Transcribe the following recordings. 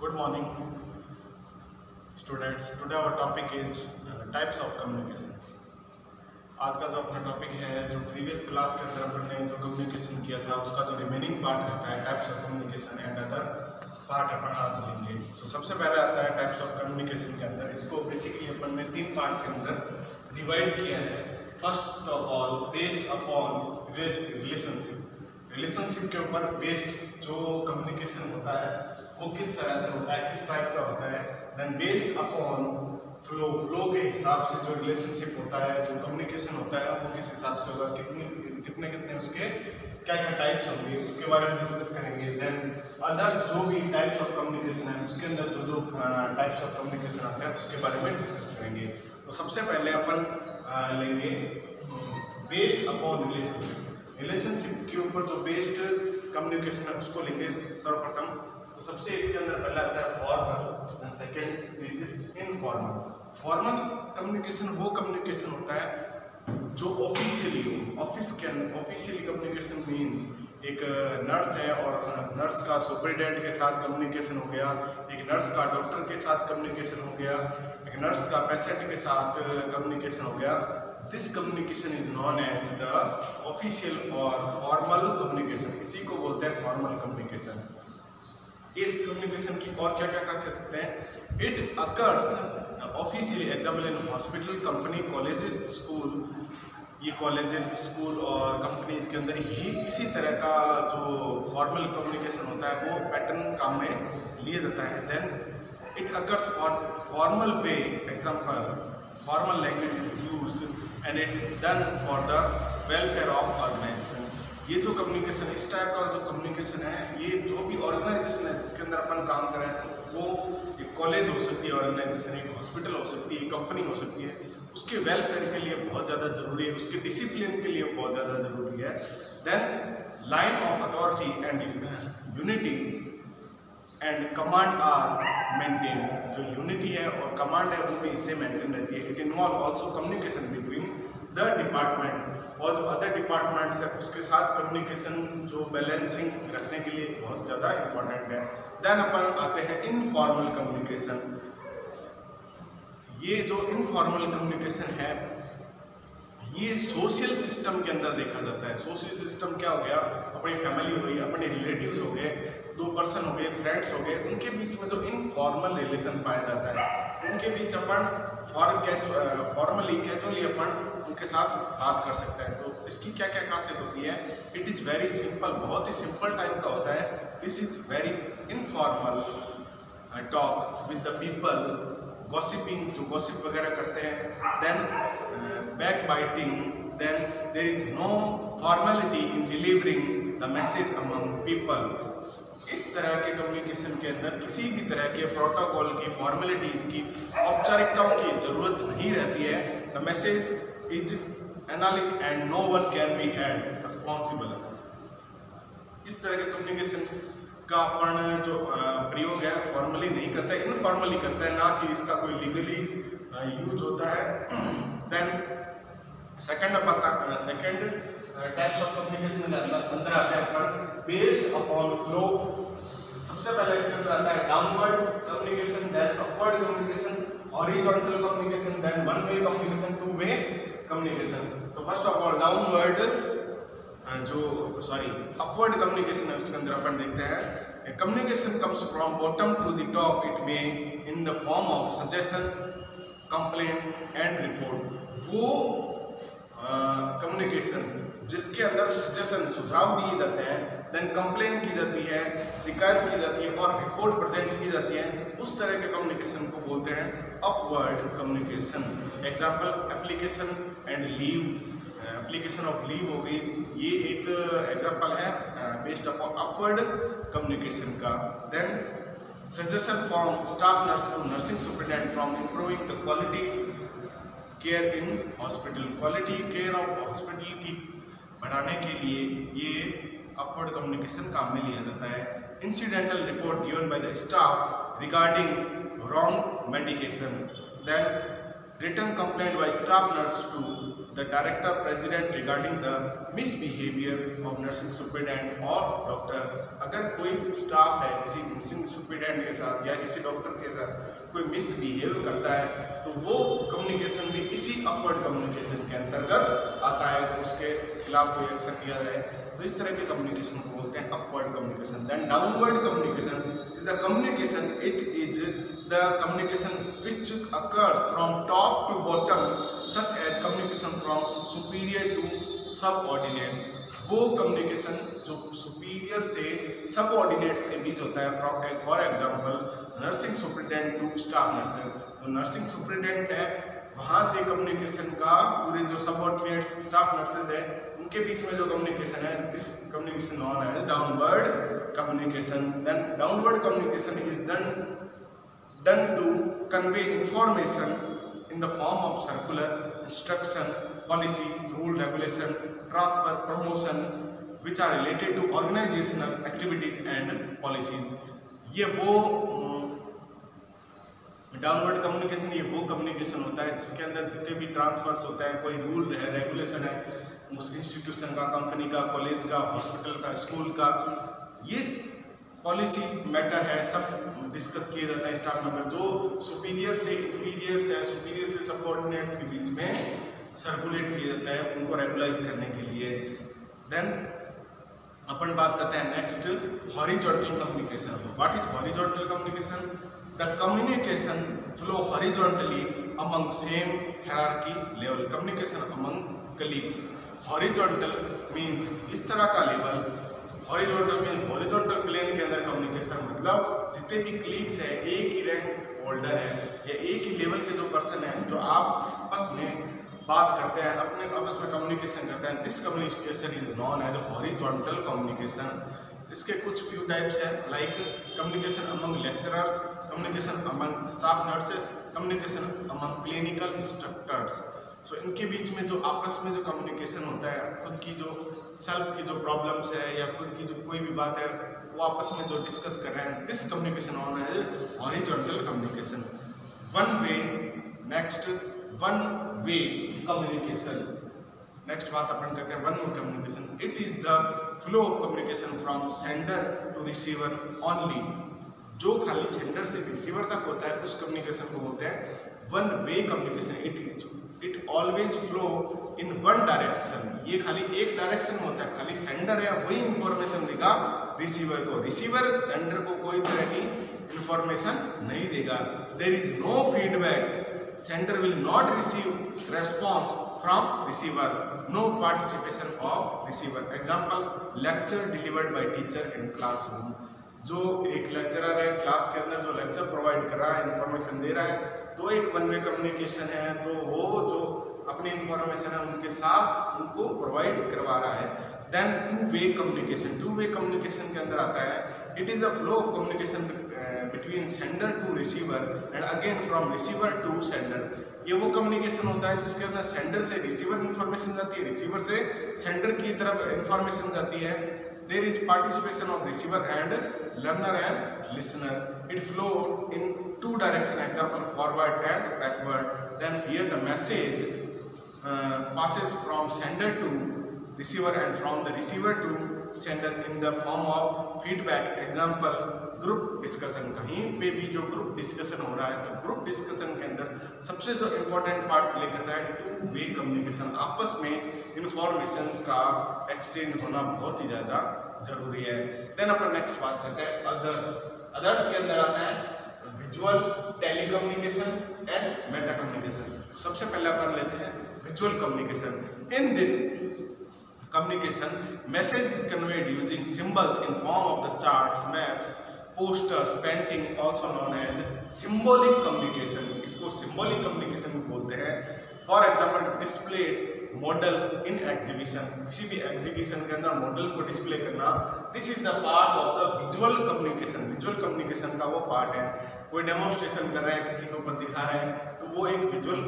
Good morning, students. Today our topic is uh, types of communication. आज का जो अपना टॉपिक है जो प्रीवियस क्लास के अंदर अपन जो कम्युनिकेशन किया था उसका जो रिमेनिंग पार्ट रहता है types of communication and other part अपन आज लेंगे तो सबसे पहले आता है टाइप्स ऑफ़ कम्युनिकेशन के अंदर इसको बेसिकली अपन ने तीन पार्ट के अंदर डिवाइड किया है first of all based upon relationship relationship के ऊपर बेस्ड जो कम्युनिकेशन होता है वो किस तरह से होता है, किस टाइप का होता है then based upon flow flow के हिसाब से जो रिलेशनशिप होता है, जो कम्युनिकेशन होता है, वो किस हिसाब से होगा, कितने कितने कितने उसके, क्या क्या टाइप्स होंगे, उसके बारे में डिस्कस करेंगे देन अदर्स जो भी टाइप्स ऑफ़ कम्युनिकेशन है, उसके अंदर जो जो टाइप्स ऑफ़ कम्युनिकेशन आते हैं, उसके बारे में डिस्कस करेंगे। तो सबसे पहले अपन लेंगे बेस्ड अपॉन रिलेशनशिप रिलेशनशिप के ऊपर जो बेस्ड कम्युनिकेशन है, उसको लेंगे सर्वप्रथम तो सबसे इसके अंदर पहला आता है formal and second is informal formal communication वो कम्युनिकेशन होता है जो ऑफिशियली हो ऑफ़िस के ऑफिशियली कम्युनिकेशन मीन्स एक नर्स है और नर्स का सुपरिटेंडेंट के साथ कम्युनिकेशन हो गया, एक नर्स का डॉक्टर के साथ कम्युनिकेशन हो गया, एक नर्स का पेशेंट के साथ कम्युनिकेशन हो गया. This communication is known as the official और फॉर्मल कम्युनिकेशन इसी को बोलते हैं फॉर्मल कम्युनिकेशन इस कम्युनिकेशन की और क्या क्या कर सकते हैं? It occurs officially example in hospital company colleges school ये कॉलेजेस स्कूल और कंपनीज़ के अंदर ही इसी तरह का जो फॉर्मल कम्युनिकेशन होता है, वो पैटर्न काम में लिया जाता है। Then it occurs for formal way example formal language is use and it done for the welfare of organisation ये जो कम्युनिकेशन इस टाइप का जो कम्युनिकेशन है, ये जो भी ऑर्गेनाइजेशन है जिसके अंदर अपन काम कर रहे हैं, वो एक कॉलेज हो सकती है ऑर्गेनाइजेशन एक हॉस्पिटल हो सकती है कंपनी हो सकती है, उसके वेलफेयर के लिए बहुत ज़्यादा ज़रूरी है, उसके डिसिप्लिन के लिए बहुत ज़्यादा ज़रूरी है। Then line of authority and unity and command are maintain जो यूनिटी है और कमांड है, वो भी इससे मेंटेन रहती है। It involve also communication between the department और जो अदर डिपार्टमेंट्स है, उसके साथ कम्युनिकेशन जो बैलेंसिंग रखने के लिए बहुत ज़्यादा इंपॉर्टेंट है। देन अपन आते हैं इनफॉर्मल कम्युनिकेशन ये जो इनफॉर्मल कम्युनिकेशन है, ये सोशल सिस्टम के अंदर देखा जाता है। सोशल सिस्टम क्या हो गया? अपनी फैमिली हो गई, अपने रिलेटिव्स हो गए, दो पर्सन हो गए फ्रेंड्स हो गए, उनके बीच में जो इनफॉर्मल रिलेशन पाया जाता है। उनके बीच अपन फॉर फॉर्मली कैजुअली अपन उनके साथ बात कर सकते हैं। तो इसकी क्या क्या खासियत होती है? इट इज़ वेरी सिंपल बहुत ही सिंपल टाइप का होता है। This is very informal talk with the people gossiping जो गॉसिप वगैरह करते हैं then backbiting then there is no formality in delivering the message among people इस तरह के कम्युनिकेशन के अंदर किसी भी तरह के प्रोटोकॉल की फॉर्मेलिटीज की औपचारिकताओं की ज़रूरत नहीं रहती है। The message is analytic and no one can be held responsible इस तरह के कम्युनिकेशन का अपन जो प्रयोग है फॉर्मली नहीं करता है इनफॉर्मली करता है, ना कि इसका कोई लीगली यूज़ होता है। देन सेकंड अपन सेकंड टाइप्स ऑफ़ कम्युनिकेशन अंदर आते हैं अपन। बेस्ड अपॉन फ्लो सबसे पहले इसके अंदर आता है downward communication then upward communication horizontal communication then one way communication two way communication तो फ़र्स्ट ऑफ़ ऑल डाउनवर्ड जो सॉरी अपवर्ड कम्युनिकेशन है, उसके अंदर अपन देखते हैं। Communication comes from bottom to the top it may in the form of suggestion complaint and report वो communication जिसके अंदर सजेशन सुझाव दिए जाते हैं देन कंप्लेन की जाती है, शिकायत की जाती है, और रिपोर्ट प्रेजेंट की जाती है, उस तरह के कम्युनिकेशन को बोलते हैं। Upward communication example application and leave application of leave हो गई। ये एक एग्जांपल है बेस्ड अपॉन अपवर्ड कम्युनिकेशन का। Then suggestion from staff nurse to nursing superintendent from improving the quality care in hospital quality care of hospital की बढ़ाने के लिए ये अपवर्ड कम्युनिकेशन काम में लिया जाता है। Incidental report given by the staff regarding wrong medication then return complaint by staff nurse to the director president regarding the misbehavior of nursing superintendent or doctor. किसी नर्सिंग सुपरिटेंडेंट के साथ या किसी डॉक्टर के साथ कोई मिसबिहेव करता है तो वो कम्युनिकेशन भी इसी अपवर्ड कम्युनिकेशन के अंतर्गत आता है तो उसके खिलाफ कोई एक्शन लिया जाए तो इस तरह के कम्युनिकेशन को बोलते हैं upward communication then downward communication is the communication it is the communication which occurs from top to bottom, such as communication from superior to subordinate. वो कम्युनिकेशन जो सुपीरियर से सबऑर्डिनेट्स के बीच होता है for for example nursing superintendent to staff nursing जो nursing superintendent है, वहाँ से कम्युनिकेशन का पूरे जो सबऑर्डिनेट्स स्टाफ नर्सेज है उनके बीच में जो कम्युनिकेशन है दिस कम्युनिकेशन नॉन है downward communication then downward communication is done done to convey information in the form of circular instruction policy rule regulation transfer promotion which are related to organisational activities and policy ये वो हम्म, downward communication ये वो communication होता है जिसके अंदर जितने भी ट्रांसफर्स होते हैं, कोई रूल है रेगुलेशन है उस इंस्टीट्यूशन का कंपनी का कॉलेज का हॉस्पिटल का स्कूल का, ये पॉलिसी मैटर है, सब डिस्कस किया जाता है स्टाफ मेंबर जो सुपीरियर से इंफीरियर से सुपीरियर से सबऑर्डिनेट्स के बीच में सर्कुलेट किया जाता है, उनको रेगुलाइज करने के लिए। देन अपन बात करते हैं next horizontal communication what is horizontal communication the communication flow horizontally among same hierarchy level communication among colleagues horizontal means इस तरह का लेवल हॉरिजॉन्टल में हॉरिजॉन्टल प्लेन के अंदर कम्युनिकेशन मतलब जितने भी क्लिक्स है, एक ही रैंक होल्डर है, या एक ही लेवल के जो पर्सन है, जो आप आपस में बात करते हैं, अपने आपस में कम्युनिकेशन करते हैं this communication is known as horizontal communication इसके कुछ फ्यू टाइप्स है like communication among lecturers communication among staff nurses communication among clinical instructors so इनके बीच में जो आपस में जो कम्युनिकेशन होता है, खुद की जो सेल्फ की जो प्रॉब्लम्स है या खुद की जो कोई भी बात है, वो आपस में जो डिस्कस कर रहे हैं दिस कम्युनिकेशन ऑन है horizontal communication one way next one way communication next बात अपन कहते हैं one way communication it is the flow of communication from sender to receiver only जो खाली सेंडर से रिसीवर तक होता है, उस कम्युनिकेशन को बोलते हैं one way communication it is it always flow in one direction ये खाली एक डायरेक्शन में होता है। खाली सेंडर है वही इंफॉर्मेशन देगा रिसीवर को। रिसीवर सेंडर को कोई तरह की इंफॉर्मेशन नहीं देगा। There is no feedback sender will not receive response from receiver no participation of receiver example lecture delivered by teacher in classroom जो एक लेक्चरर है क्लास के अंदर जो लेक्चर प्रोवाइड कर रहा है इन्फॉर्मेशन दे रहा है तो एक वन वे कम्युनिकेशन है तो वो जो अपनी इन्फॉर्मेशन है उनके साथ उनको प्रोवाइड करवा रहा है। Then two way communication two way communication के अंदर आता है। It is a flow of communication between sender to receiver and again from receiver to sender ये वो कम्युनिकेशन होता है जिसके अंदर सेंडर से रिसीवर इंफॉर्मेशन जाती है रिसीवर से सेंडर की तरफ़ इंफॉर्मेशन जाती है। There is participation of receiver and learner and listener it flow in two direction example forward and backward then here the message uh, passes from sender to receiver and from the receiver to sender in the form of feedback. Example group discussion कहीं पे भी जो group discussion हो रहा है तो group discussion के अंदर सबसे जो इम्पोर्टेंट पार्ट प्ले करता है टू वे कम्युनिकेशन आपस में इंफॉर्मेशन का एक्सचेंज होना बहुत ही ज़्यादा ज़रूरी है। देन अपन नेक्स्ट बात करते हैं अदर्स अदर्स के अंदर आता है visual telecommunication and meta communication सबसे पहले अपन लेते हैं visual communication in this communication message conveyed using symbols in form of the chart maps posters painting also known as symbolic communication इसको सिंबोलिक कम्युनिकेशन बोलते हैं। For example display model in exhibition किसी भी एग्जीबिशन के अंदर model को display करना this is the part of the visual communication visual communication का वो पार्ट है। कोई डेमोन्स्ट्रेशन कर रहे हैं, किसी के ऊपर दिखा रहे हैं तो वो एक विजुअल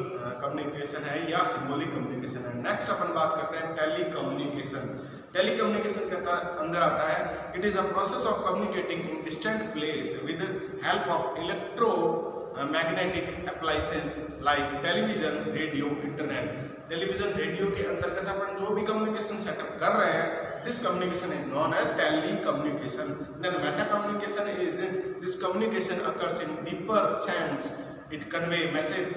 कम्युनिकेशन है या सिम्बोलिक कम्युनिकेशन है। नेक्स्ट अपन बात करते हैं टेली कम्युनिकेशन टेली कम्युनिकेशन के अंदर आता है। It is a process of communicating in distant place with help of electromagnetic appliances like television radio internet television, radio के अंतर्गत अपन जो भी कम्युनिकेशन सेटअप कर रहे हैं this communication is known as telecommunication then meta communication is this communication occurs in deeper sense it convey message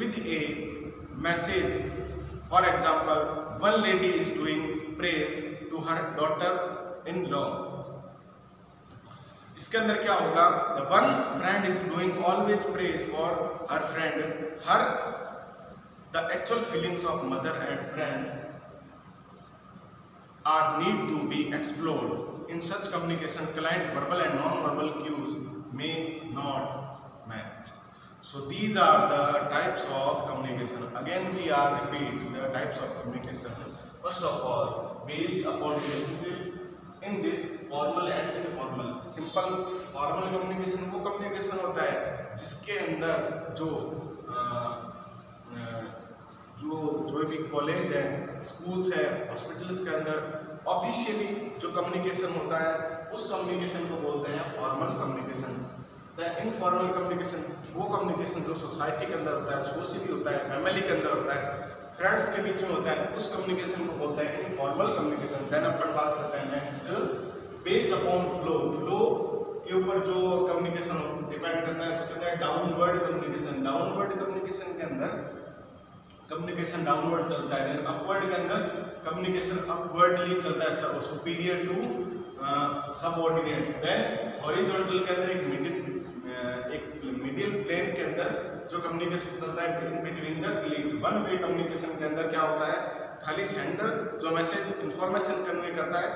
with a message for example one lady is doing praise to her daughter in law इसके अंदर क्या होगा? One friend is doing always praise for her friend her actual feelings of mother and friend are need to be explored in such communication client verbal and non verbal cues may not match so these are the types of communication. Again we are repeat the types of communication. First of all based upon relationship in this formal and informal simple formal communication वो communication होता है जिसके अंदर जो आ, जो जो भी college है स्कूल्स है हॉस्पिटल्स के अंदर ऑफिशियली जो कम्युनिकेशन होता है, उस कम्युनिकेशन को बोलते हैं formal communication the informal communication वो कम्युनिकेशन जो सोसाइटी के अंदर होता है सोशली होता है फैमिली के अंदर होता है फ्रेंड्स के बीच में होता है, उस कम्युनिकेशन को बोलते हैं इनफॉर्मल कम्युनिकेशन देन अपन बात करते हैं next based upon flow flow के ऊपर जो कम्युनिकेशन डिपेंड करता है, उसके अंदर डाउनवर्ड कम्युनिकेशन डाउनवर्ड कम्युनिकेशन के अंदर कम्युनिकेशन डाउनवर्ड चलता है अपवर्ड के अंदर कम्युनिकेशन अपवर्डली चलता है sir superior to subordinates then horizontal के अंदर एक मिडिल एक मिडिल प्लेन के अंदर जो कम्युनिकेशन चलता है in between the cliques one way communication के अंदर क्या होता है? खाली सेंडर जो मैसेज इंफॉर्मेशन कन्वे करता है,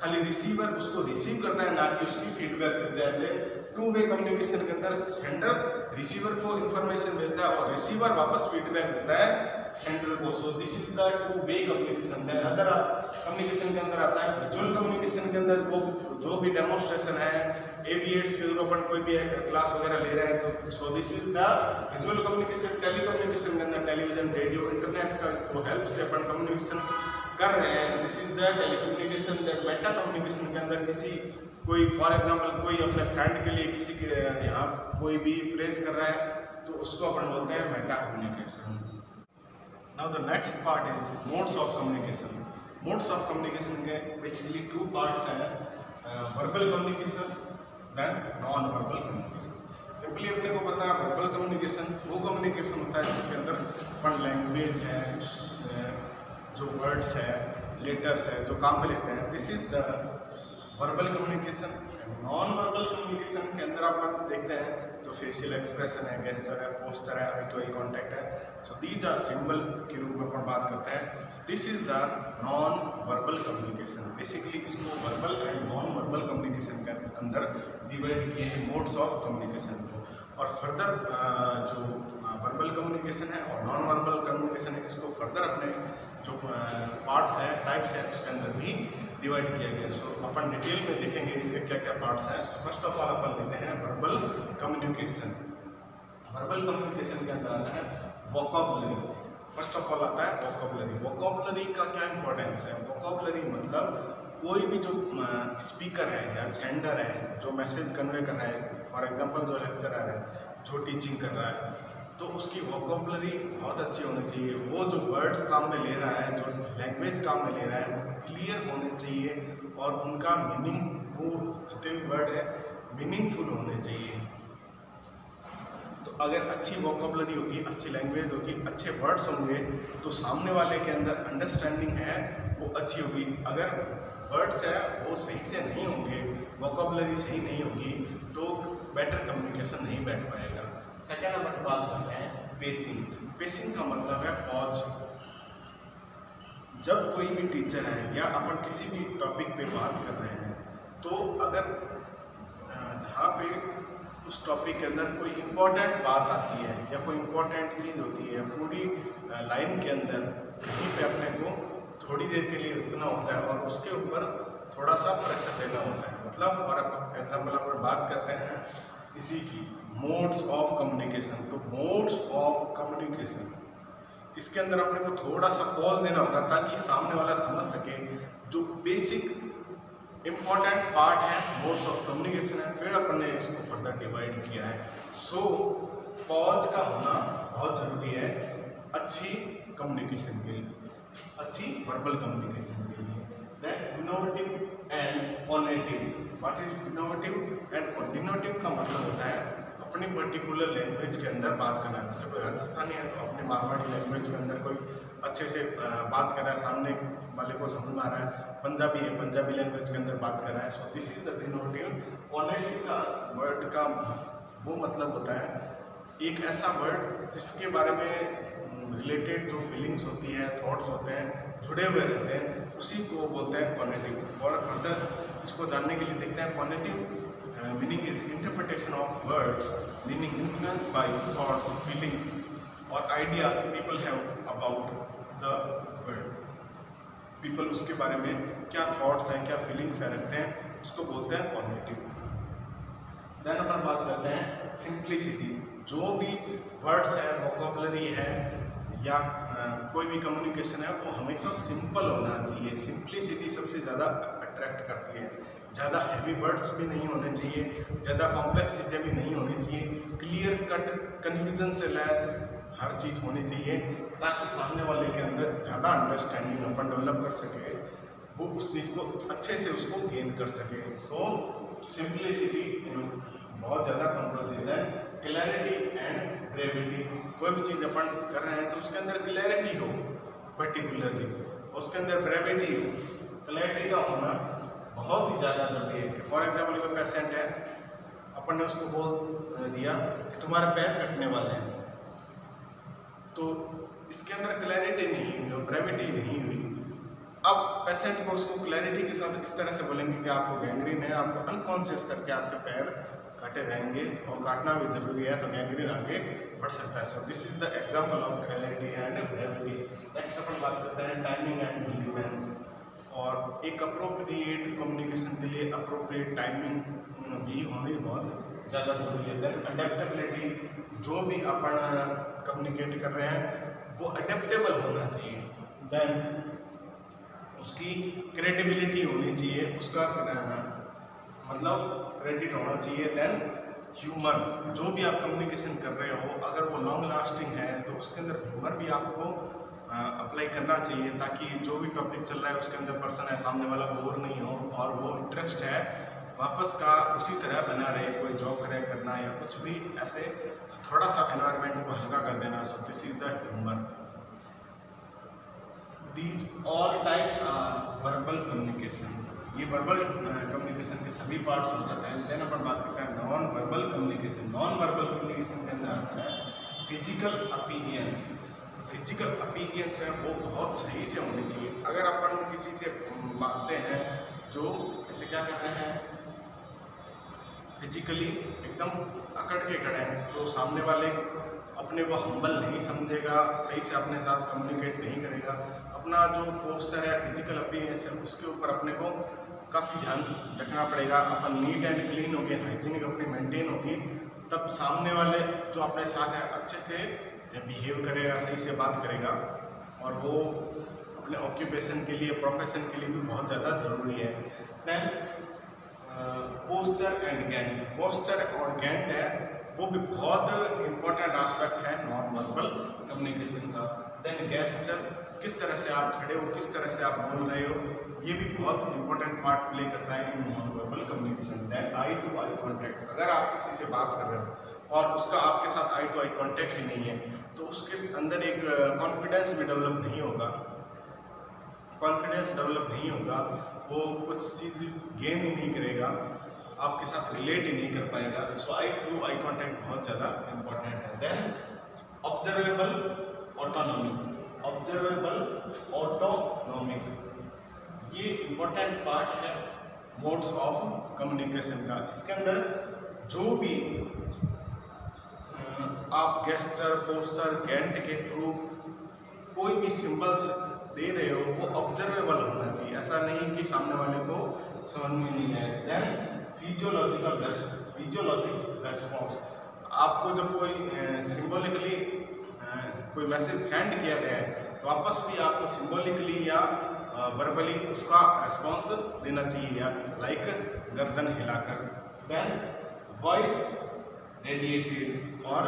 खाली रिसीवर उसको रिसीव करता है, ना कि उसकी फीडबैक देता है. टू वे कम्युनिकेशन के अंदर सेंडर रिसीवर को इंफॉर्मेशन भेजता है और रिसीवर वापस फीडबैक देता है. सेंडर को so this is the two way communication then other communication के अंदर आता है विजुअल कम्युनिकेशन के अंदर वो जो भी डेमोस्ट्रेशन है एवीएट्स के थ्रू अपन कोई भी क्लास वगैरह ले रहे हैं तो so this is the visual communication telecommunication के अंदर टेलीविज़न रेडियो इंटरनेट का थ्रू हेल्प से अपन कम्युनिकेशन कर रहे हैं। This is the tele telecommunication meta communication के अंदर किसी कोई फॉर एग्जांपल कोई अपने फ्रेंड के लिए किसी के, यहाँ कोई भी प्रेज कर रहा है तो उसको अपन बोलते हैं meta communication now the next part is modes of communication modes of communication के बेसिकली टू पार्ट्स हैं verbal communication then non verbal communication simply अपने को पता है वर्बल कम्युनिकेशन वो कम्युनिकेशन होता है जिसके अंदर अपन लैंग्वेज है जो वर्ड्स है लेटर्स है, जो काम में लेते हैं this is the verbal communication non verbal communication के अंदर अपन देखते हैं जो फेशियल एक्सप्रेशन है गेस्चर है पोस्चर है आई टू आई कॉन्टैक्ट है। सो दीज आर सिंबल के रूप में अपन बात करते हैं। This is the non verbal communication basically इसको verbal and non verbal communication के अंदर डिवाइड किए हैं मोड्स ऑफ़ कम्युनिकेशन को। और फर्दर जो वर्बल कम्युनिकेशन है और नॉन वर्बल कम्युनिकेशन है, इसको फर्दर अपने जो पार्ट्स हैं टाइप्स हैं, उसके अंदर भी डिवाइड किया गया। सो अपन डिटेल में देखेंगे इसके क्या क्या पार्ट्स हैं। सो फ़र्स्ट ऑफ़ ऑल अपन लेते हैं वर्बल कम्युनिकेशन वर्बल कम्युनिकेशन के अंदर आता है वोकॉबलरी फ़र्स्ट ऑफ़ ऑल आता है वोकॉबलरी वोकॉबलरी का क्या इंपॉर्टेंस है? वोकॉबलरी मतलब कोई भी जो स्पीकर है या सेंडर है, जो मैसेज कन्वे कर रहा है। फॉर एग्जांपल जो लेक्चरर है, जो टीचिंग कर रहा है। तो उसकी वोकॉबलरी बहुत अच्छी होनी चाहिए। वो जो वर्ड्स काम में ले रहा है, जो लैंग्वेज काम में ले रहा है, वो क्लियर होने चाहिए और उनका मीनिंग वो जितने भी वर्ड है मीनिंगफुल होने चाहिए। तो अगर अच्छी वोकॉबलरी होगी, अच्छी लैंग्वेज होगी, अच्छे वर्ड्स होंगे तो सामने वाले के अंदर अंडरस्टैंडिंग है, वो अच्छी होगी। अगर वर्ड्स है, वो सही से नहीं होंगे वोकॉबलरी सही नहीं होगी तो बेटर कम्युनिकेशन नहीं बैठ पाएगा। सेकेंड नंबर पर बात करते हैं पेसिंग पेसिंग का मतलब है पॉज जब कोई भी टीचर है या अपन किसी भी टॉपिक पे बात कर रहे हैं तो अगर जहाँ पे उस टॉपिक के अंदर कोई इम्पोर्टेंट बात आती है या कोई इम्पोर्टेंट चीज़ होती है, पूरी लाइन के अंदर, वहीं पे अपने को थोड़ी देर के लिए रुकना होता है और उसके ऊपर थोड़ा सा प्रेशर देना होता है। मतलब और एग्ज़ाम्पल अपन बात करते हैं इसी की मोड्स ऑफ़ कम्युनिकेशन तो मोड्स ऑफ़ कम्युनिकेशन इसके अंदर अपने को थोड़ा सा पॉज देना होगा ताकि सामने वाला समझ सके जो बेसिक इंपॉर्टेंट पार्ट है मोड्स ऑफ़ कम्युनिकेशन है फिर अपन ने इसको फर्दर डिवाइड किया है. सो so, पॉज का होना बहुत ज़रूरी है अच्छी कम्युनिकेशन के लिए अच्छी वर्बल कम्युनिकेशन के लिए. Then innovative and connotative what is innovative and denotative का मतलब होता है अपनी पर्टिकुलर लैंग्वेज के अंदर बात करना जैसे कोई राजस्थानी है तो अपनी मारवाड़ी लैंग्वेज के अंदर कोई अच्छे से बात कर रहा है, सामने वाले को समझ में आ रहा है। पंजाबी है, पंजाबी लैंग्वेज के अंदर बात कर रहा है। So this is the denotative का वर्ड का वो मतलब होता है, एक ऐसा वर्ड जिसके बारे में रिलेटेड जो फीलिंग्स होती है थॉट्स होते हैं, जुड़े हुए रहते हैं, उसी को बोलते हैं कॉनेटिव और फर्दर इसको जानने के लिए देखते हैं connotative meaning is interpretation of words meaning influence by thoughts feelings और ideas people have about the word people उसके बारे में क्या थॉट्स हैं, क्या फीलिंग्स हैं रखते हैं, उसको बोलते हैं पॉजिटिव देन अपन बात करते हैं सिंप्लिसिटी जो भी वर्ड्स है वोकेबलरी है, या कोई भी कम्युनिकेशन है, वो हमेशा सिंपल होना चाहिए. सिंप्लिसिटी सबसे ज़्यादा अट्रैक्ट करती है. ज़्यादा हैवी वर्ड्स भी नहीं होने चाहिए, ज़्यादा कॉम्प्लेक्स चीज़ें भी नहीं होनी चाहिए। क्लियर कट कन्फ्यूज़न से लैस हर चीज़ होनी चाहिए, ताकि सामने वाले के अंदर ज़्यादा अंडरस्टैंडिंग अपन डेवलप कर सके, वो उस चीज़ को अच्छे से उसको गेन कर सके। सो सिंप्लिसिटी बहुत ज़्यादा कंपल्सरी है। क्लैरिटी एंड ब्रेविटी कोई भी चीज़ अपन कर रहे हैं तो उसके अंदर क्लैरिटी हो पर्टिकुलरली उसके अंदर ब्रेविटी हो। क्लैरिटी का होना बहुत ही ज़्यादा ज़रूरी है। फॉर एग्ज़ाम्पल कोई पेशेंट है, अपन ने उसको बोल दिया कि तुम्हारे पैर कटने वाले हैं। तो इसके अंदर क्लैरिटी नहीं हुई, और ब्रेविटी नहीं हुई। अब पेशेंट को उसको क्लैरिटी के साथ इस तरह से बोलेंगे कि आपको गैंग्रीन है, आपको अनकॉन्शियस करके आपके पैर काटे जाएँगे, और काटना भी ज़रूरी है तो गैंग्रीन आगे बढ़ सकता है। So this is the example of clarity and brevity next अपन बात करते हैं टाइमिंग एंड और एक अप्रोप्रिएट कम्युनिकेशन के लिए अप्रोप्रिएट टाइमिंग भी होनी बहुत ज़्यादा ज़रूरी है। देन अडेप्टेबिलिटी जो भी अपन कम्युनिकेट कर रहे हैं, वो अडेप्टेबल होना चाहिए। देन उसकी क्रेडिबिलिटी होनी चाहिए, उसका मतलब क्रेडिट होना चाहिए। देन ह्यूमर जो भी आप कम्युनिकेशन कर रहे हो, अगर वो लॉन्ग लास्टिंग है तो उसके अंदर ह्यूमर भी आपको अप्लाई करना चाहिए ताकि जो भी टॉपिक चल रहा है उसके अंदर पर्सन है, सामने वाला बोर नहीं हो और वो इंटरेस्ट है, वापस का उसी तरह बना रहे, कोई जॉब करे करना या कुछ भी, ऐसे थोड़ा सा एनवायरनमेंट को हल्का कर देना so this is the humour these all types are verbal communication ये वर्बल कम्युनिकेशन के सभी पार्ट्स हो जाते हैं। देन अपन बात करते हैं non verbal communication non verbal communication के अंदर आता है फ़िज़िकल ओपिनियंस फ़िज़िकल ओपिनियंस है, वो बहुत सही से होनी चाहिए। अगर अपन किसी से मानते हैं, जो ऐसे क्या कहते हैं फिजिकली एकदम अकड़ के खड़े हैं तो सामने वाले अपने को हम्बल नहीं समझेगा, सही से अपने साथ कम्युनिकेट नहीं करेगा। अपना जो पोस्चर है फ़िज़िकल अपीयरेंस है, उसके ऊपर अपने को काफ़ी ध्यान रखना पड़ेगा। अपन नीट एंड क्लीन होगी हाइजीनिक अपनी मेंटेन होगी, तब सामने वाले जो अपने साथ है, अच्छे से बिहेव करेगा, सही से बात करेगा, और वो अपने ऑक्यूपेशन के लिए प्रोफेशन के लिए भी बहुत ज़्यादा ज़रूरी है। Then posture and gait posture और गैंट है, वो भी बहुत इम्पोर्टेंट आस्पेक्ट है नॉन वर्बल कम्युनिकेशन का। देन गेस्चर किस तरह से आप खड़े हो, किस तरह से आप बोल रहे हो, ये भी बहुत इंपॉर्टेंट पार्ट प्ले करता है in non verbal communication then eye to eye contact अगर आप किसी से बात कर रहे हो और उसका आपके साथ आई टू आई कॉन्टैक्ट ही नहीं है तो उसके अंदर एक कॉन्फिडेंस भी डेवलप नहीं होगा। कॉन्फिडेंस डेवलप नहीं होगा, वो कुछ चीज़ गेन ही नहीं करेगा, आपके साथ रिलेट ही नहीं कर पाएगा। सो आई टू आई कॉन्टैक्ट बहुत ज़्यादा इंपॉर्टेंट है। Then observable autonomy observable autonomic ये इंपॉर्टेंट पार्ट है मोड्स ऑफ़ कम्युनिकेशन का। इसके अंदर जो भी आप गेस्टर पोस्टर गेंट के थ्रू कोई भी सिंबल्स दे रहे हो, वो ऑब्जर्वेबल होना चाहिए। ऐसा नहीं कि सामने वाले को समझ में नहीं आए। देन फिजियोलॉजिकल फिजियोलॉजिक रेस्पॉन्स आपको जब कोई सिंबॉलिकली कोई मैसेज सेंड किया गया है तो वापस भी आपको सिंबॉलिकली या वर्बली उसका रिस्पॉन्स देना चाहिए या लाइक गर्दन हिलाकर। देन वॉइस रेडिएटेड और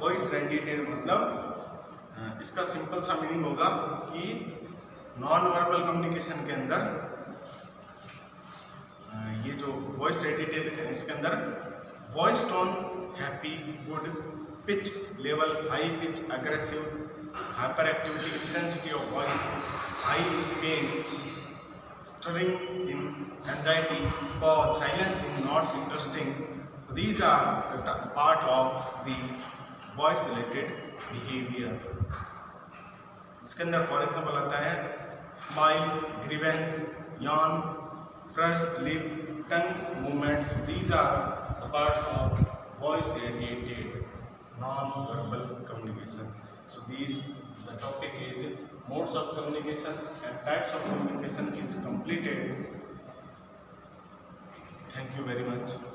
वॉइस रेडिएटेड मतलब इसका सिंपल सा मीनिंग होगा कि नॉन वर्बल कम्युनिकेशन के अंदर ये जो वॉइस रेडिटेड है, इसके अंदर voice tone happy good pitch level high pitch aggressive hyper activity intensity of voice high pain stirring in anxiety, pause, silence in not interesting. These are the part of the boy selected behaviour इसके अंदर for example आता है smile grievance yawn trust lip tongue movements these are part of voice mediated non verbal communication so these the topic is modes of communication and types of communication is completed thank you very much